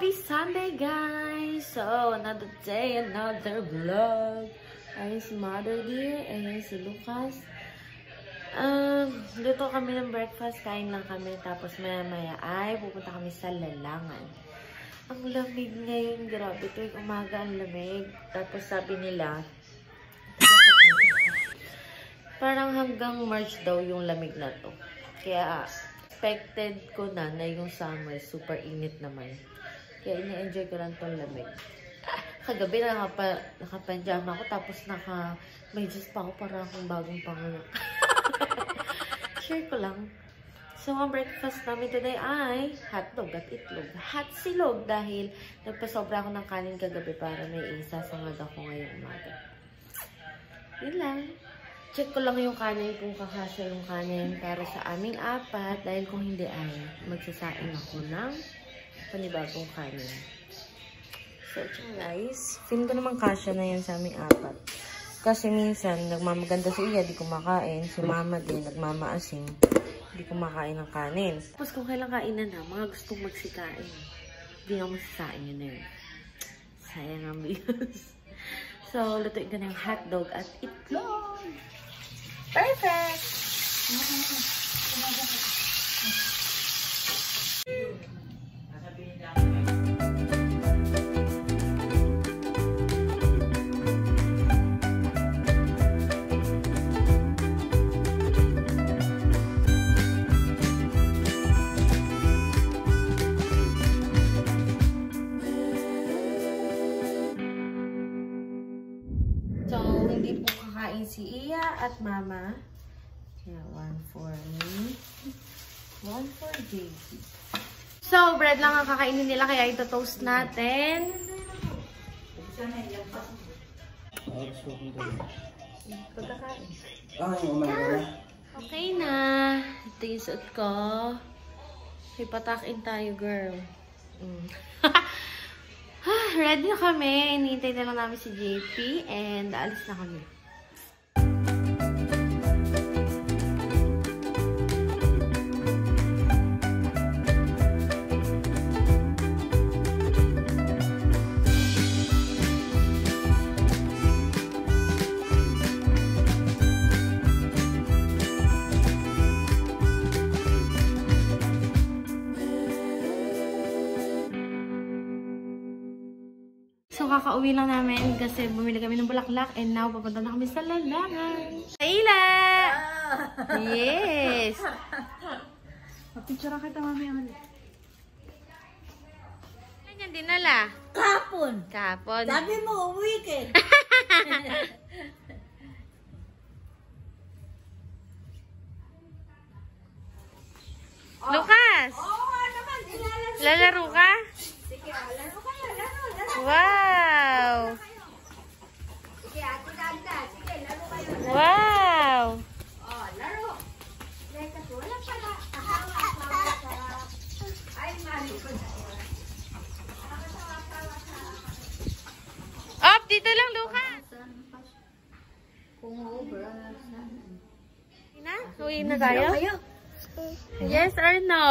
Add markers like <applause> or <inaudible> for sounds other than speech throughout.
Monday, guys! So, another day, another vlog. Ayun si Mother Dear, ayun si Lucas. Um, luto kami ng breakfast, kain lang kami, tapos maya-maya ay pupunta kami sa lalangan. Ang lamig ngayon, grabe tuwing umaga ang lamig. Tapos sabi nila, parang hanggang March daw yung lamig na to. Kaya, expected ko na na yung summer, super init naman. Kaya ina-enjoy ko lang tong lamig. <laughs> Kagabi na nakapa, nakapanjama ako, tapos naka, juice pa ako para akong bagong panganak. <laughs> Share ko lang. So, ang breakfast namin today ay hotdog at itlog. Hot silog dahil nagpasobra ako ng kanin kagabi para may isasangag ako ngayong umaga. Yun lang. Check ko lang yung kanin kung kakasya yung kanin para sa aming apat dahil kung hindi ay magsasaing ako ng panibagong kanin. So, guys. Feeling ko naman kasya na yan sa aming apat. Kasi minsan, nagmamaganda si Iya, di kumakain. Si Mama din, nagmamaasim. Di kumakain ng kanin. Tapos kung kailan kainan na, mga gustong magsikain. Hindi na masasain yun yun. Sayang ang views. So, lutuin ko na yung hotdog at itlog. Perfect! So, hindi po kakain si Iya at Mama. Kaya, one for me. One for JP. So, bread lang ang kakainin nila, kaya ito toast natin. Na. Okay na. Ito yung suot ko. Okay, patakin tayo, girl. Mm. <laughs> Ready na kami. Inintay na lang namin si JP and alis na kami. So, kakauwi lang namin kasi bumili kami ng bulaklak and now papunta na kami sa lalangan. Ayla! Yes! Picture kita mami ang ano. Dinala. Kapon! Kapon. Sabi mo, uwi ka eh. <laughs> Lucas! Oo nga naman, ilalaro. Lalaro ka? Wow! Wow! Oh. Up! Dito lang, Lucas! Kung over, na? Uwi na tayo? Yes or no?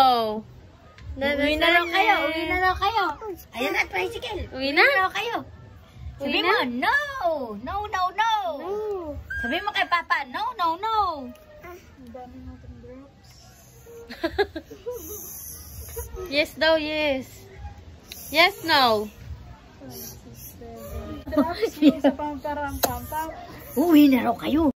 Uwi na lang kayo, uwi na lang kayo. Ayan na, tricycle. Uwi na? Uwi na lang kayo. Sabi mo, no! No, no, no! Sabi mo kay Papa, no, no, no! <laughs> Yes daw, yes. Yes, no. Uwi na raw kayo.